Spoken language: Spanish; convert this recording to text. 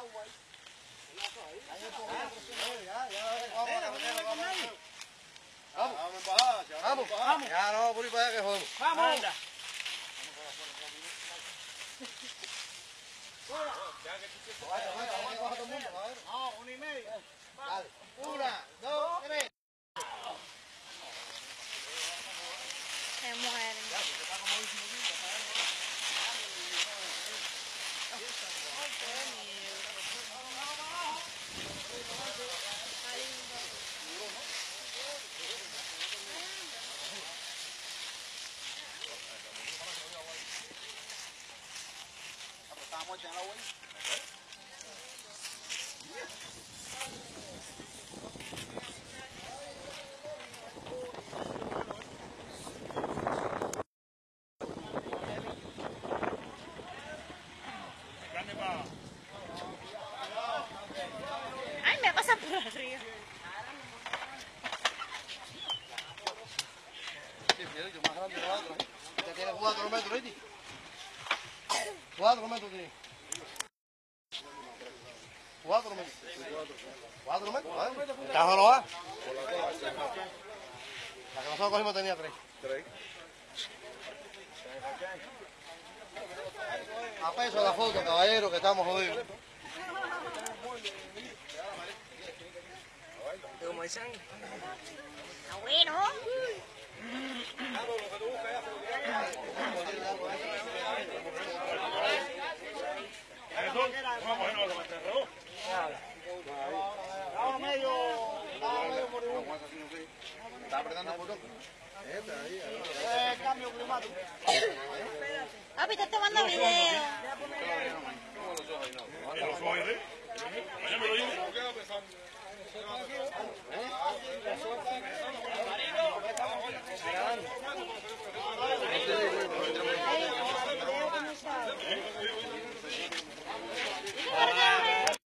agua ahí. Vamos, vamos, vamos. Ya no, por ahí para allá que jodemos. ¡Vamos! No, una y media. Dale. Una, dos, tres. Se mueren. Estaba muerta en el agua 4 metros, ¿viste? metros tiene. metros. 4 metros, ¿vale? Va? La que nosotros cogimos tenía 3. 3. A peso la foto, caballero, que estamos jodidos. ¿Cómo? Está bueno. Está apretando. Eh, cambio climático. Papi, te estoy mandando video.